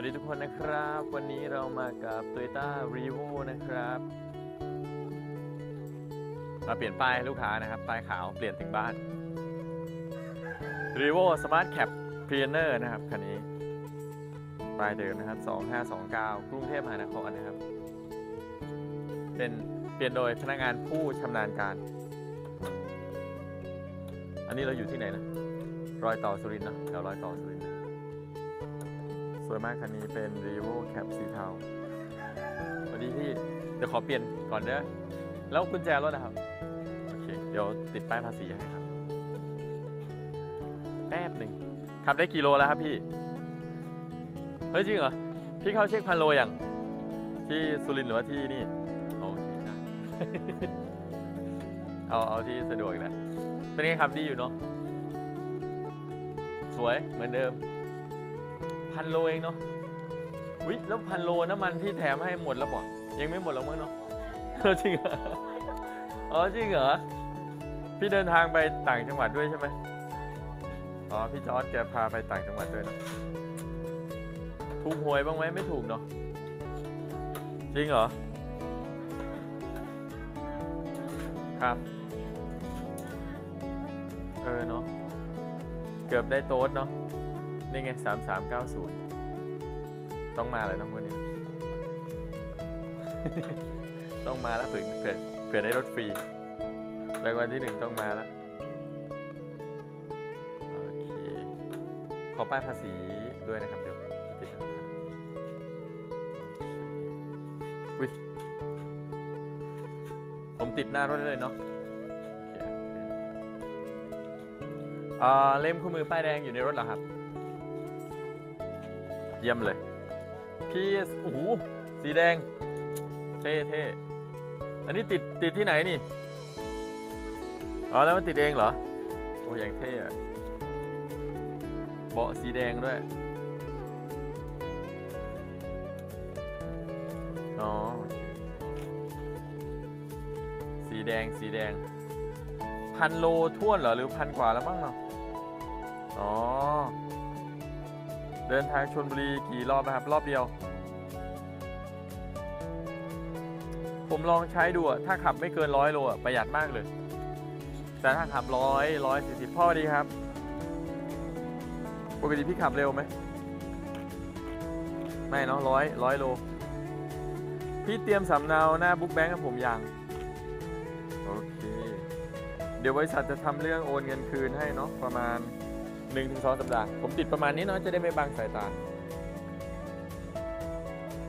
วัสดีทุกคนนะครับ วันนี้เรามากับ Toyota r e v o นะครับมาเปลี่ยนป้ายให้ลูกค้านะครับ ป้ายขาวเปลี่ยนถึงบ้าน r e v o Smart Cap p r e n e r นะครับคันนี้ป้ายเดิมนะครับ 2529 กรุงเทพมหานครนะครับ เป็นเปลี่ยนโดยพนักงานผู้ชำนาญการ อันนี้เราอยู่ที่ไหนนะ รอยต่อสุรินทร์นะแถวรอยต่อสุรินทร์ สวยมากคันนี้เป็น r e v o Cap สีเทาสวัสดีพี่ เดี๋ยวขอเปลี่ยนก่อนเด้อแล้วกุญแจรถนะครับ โอเค เดี๋ยวติดป้ายภาษีให้ครับ แป๊บหนึ่งขับได้กี่โลแล้วครับพี่ เฮ้ยจริงเหรอ พี่เข้าเช็คพันโลอย่าง ที่สุรินทร์หรือว่าที่นี่ โอเคได้เอาเอาที่สะดวกนะ เป็นไงครับดีอยู่เนาะ สวยเหมือนเดิม พันโลเองเนาะวิแล้วพันโลน้ำมันที่แถมให้หมดแล้วบอกยังไม่หมดแล้วมั้งเนาะเออจริงเหรออ๋อจริงเหรอพี่เดินทางไปต่างจังหวัดด้วยใช่ไหมอ๋อพี่จอร์ดแกพาไปต่างจังหวัดด้วยเนอะถูกหวยบ้างไหมไม่ถูกเนาะจริงเหรอครับ เออเนาะเกือบได้โต๊ดเนาะ นี่ไง3390ต้องมาเลยนะวันนี้ ต้องมาแล้วเผื่อเผื่อเผื่อได้รถฟรีรางวัลที่หนึ่งต้องมาแล้วโอเคขอป้ายภาษีด้วยนะครับเดี๋ยวติดนะครับอุ๊ยผมติดหน้ารถได้เลยเนาะเคอ่าเล่มคู่มือป้ายแดงอยู่ในรถเหรอครับ เยี่ยมเลย พี่โอ้โหสีแดง เท่เท่อันนี้ติดติดที่ไหนนี่ อ๋อ แล้วมันติดเองเหรอ โอ้ยังเท่อะเบาะสีแดงด้วย อ๋อ สีแดงสีแดง พันโลท่วนเหรอ หรือพันกว่าแล้วมั้งเนาะอ๋อ เดินทางชนบุรีกี่รอบนะครับ รอบเดียว ผมลองใช้ดูถ้าขับไม่เกินร้อยโลประหยัดมากเลย แต่ถ้าขับร้อยร้อยสี่สิบพ่อดีครับ ปกติพี่ขับเร็วไหมไม่เนาะร้อยร้อยโล พี่เตรียมสำเนาหน้าบุ๊กแบงค์กับผมยังโอเค เดี๋ยวบริษัทจะทำเรื่องโอนเงินคืนให้เนาะประมาณ 1-2 สัปดาห์ ผมติดประมาณนี้เนาะจะได้ไม่บังสายตา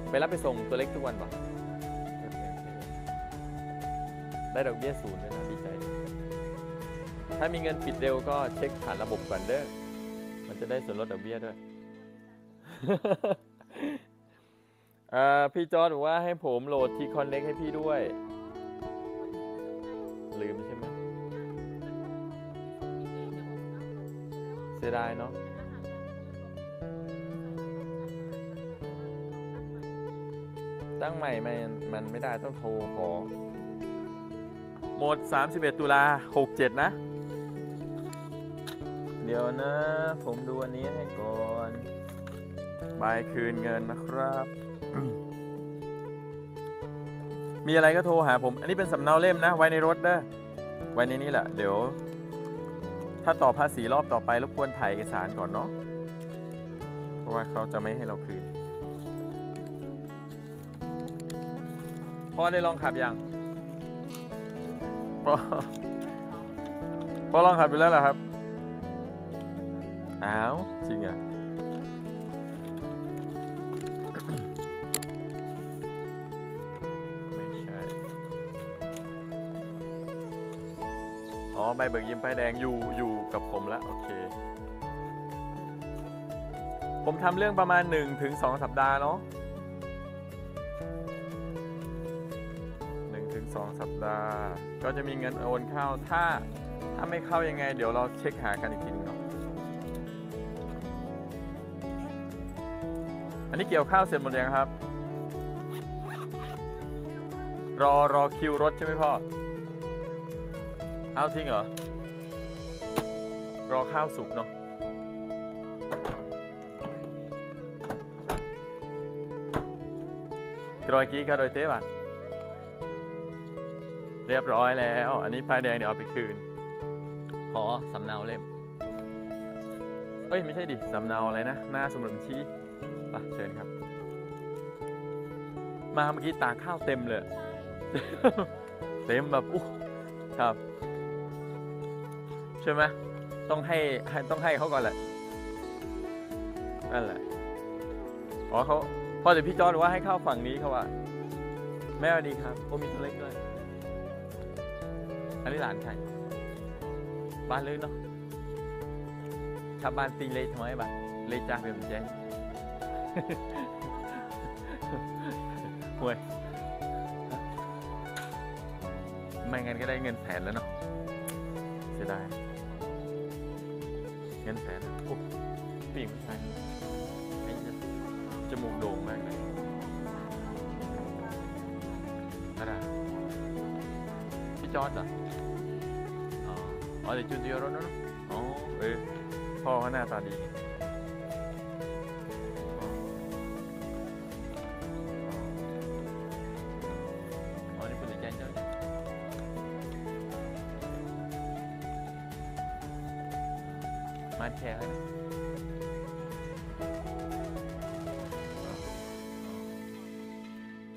ไปรับไปส่งตัวเล็กทุกวันปะได้ดอกเบี้ยศูนย์ด้วยนะดีใจ ถ้ามีเงินปิดเร็วก็เช็คผ่านระบบก่อนเด้อ มันจะได้ส่วนลดดอกเบี้ยด้วยพี่จอร์ดบอกว่าให้ผมโหลดทีคอนเน็กให้พี่ด้วย สียดายเนาะตั้งใหม่มันมันไม่ได้ต้องโทรขอ หมด 31 ตุลา67 นะ เดี๋ยวนะ ผมดูอันนี้ให้ก่อนบายคืนเงินนะครับ มีอะไรก็โทรหาผม อันนี้เป็นสำเนาเล่มนะ ไว้ในรถเด้อไว้ในนี้แหละ เดี๋ยว ถ้าต่อภาษีรอบต่อไปรบกวนถ่ายเอกสารก่อนเนาะ เพราะว่าเขาจะไม่ให้เราคืน พ่อได้ลองขับยังพ่อพ่อลองขับไปแล้วเหรอครับ อ้าว จริงอะ ใบเบิกยิ้มป้ายแดงอยู่อยู่กับผมแล้วโอเค ผมทำเรื่องประมาณ1-2ถึง2สัปดาห์เนาะหนึ่งถึงสองสัปดาห์ ก็จะมีเงินโอนเข้าถ้าถ้าไม่เข้ายังไง เดี๋ยวเราเช็คหากันอีกทีหนึงเนาะอันนี้เกี่ยวข้าวเสร็จหมดยังครับ รอรอคิวรถใช่ไหมพ่อ เอาจริงเหรอ รอข้าวสุกเนาะกรอยกี้ก็โดยเต้บัตเรียบร้อยแล้ว อันนี้ป้ายแดงเดี๋ยวเอาไปคืน ขอสำเนาเล่ม เอ้ย ไม่ใช่ดิ สำเนาอะไรนะ หน้าสมุดบัญชีไปเชิญครับ มาเมื่อกี้ตากข้าวเต็มเลย เต็มแบบอู้ครับ ใช่ไหมต้องให้ให้ต้องให้เขาก่อนแหละนั่นแหละอ๋อเขาพอแต่พี่จอร์ดว่าให้เข้าฝั่งนี้เขาว่าแม่สวัสดีครับโอ้มีตัวเล็กด้วยอันนี้หลานใครบ้านเลยเนาะชาวบ้านตีเลยทำไมบ้านเลยจ้าเป็นแจ้งห่วยไม่งั้นก็ได้เงินแสนแล้วเนาะเสียดาย นแสนโอ้ปีกผู้ชายไอ้เนี่ยจมูกโด่งมากเลยอะไรพี่จอร์ดเหรออ๋ออ๋อเดี๋ยวจูนเดียวรถเนอะอ๋อเออพ่อเขาหน้าตาดี มาแชร์ให้ไหม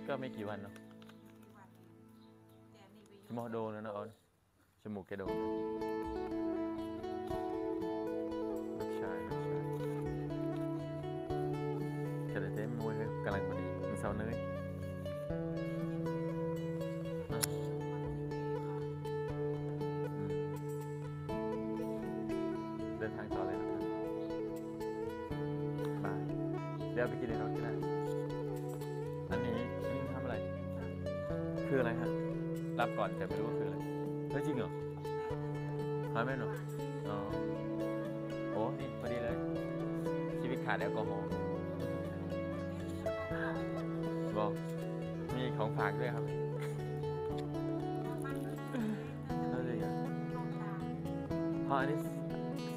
ก็ไม่กี่วันเนาะจมูกโดนแล้วเนอะออนจมูกแกโดนลูกชายลูกชายกระเต้มวยกำลังพอดีมันเสาร์เนยอ่ ยวไปกินในรถก็ได้ อันนี้อันนี้ทำอะไร คืออะไรฮะ รับก่อนแต่ไม่รู้ว่าคืออะไรเฮ้ยจริงเหรอหาไม่หรออ๋อโอ้นี่พอดีเลย ชีวิตขาดแอลกอฮอล์บอกมีของฝากด้วยครับนั่นเลยอะเพราะอันนี้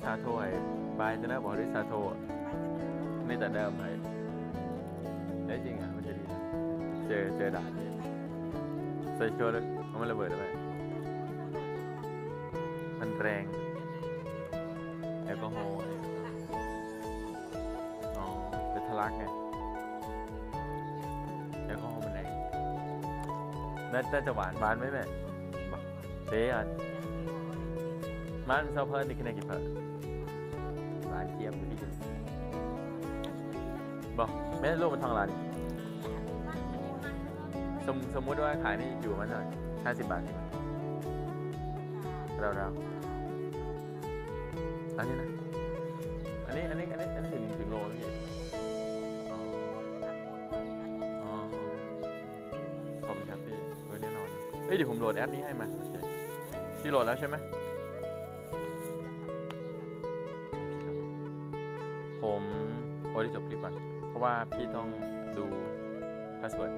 ซาโทไอ้บายจะน่าบอกด้วยซาโทอะไม่แต่เดิมไอ้ ได้จริงอะมันจะดีนะเจอเจอด่านนี้ใส่ชัวร์เลยเอามันระเบิดไปมันแรงแอลกอฮอล์อะไรอ๋อเป็นทะลักไงแอลกอฮอล์มันแรงน่าน่าจะหวานหวานไหมแม่บอกเจ๊อะมันเซาเพิ่นดิคเนกิเพิ่นหวานเจี๊ยบพี่บ อกแม่ลูกมันทองร้านนี่สมสมมุติว่าขายนี่อยู่มันเท่าไหร่ห้าสิบบาทใช่ไหมเราเราอันนี้นะอันนี้อันนี้อันนี้อันนี้ถึงถึงโลแล้วพี่อ๋ออ๋อขอบคุณครับพี่เออแน่นอนเฮ้ยเดี๋ยวผมโหลดแอปนี้ให้มาโอเคพี่โหลดแล้วใช่ไหม เพราะว่าพี่ต้องดู password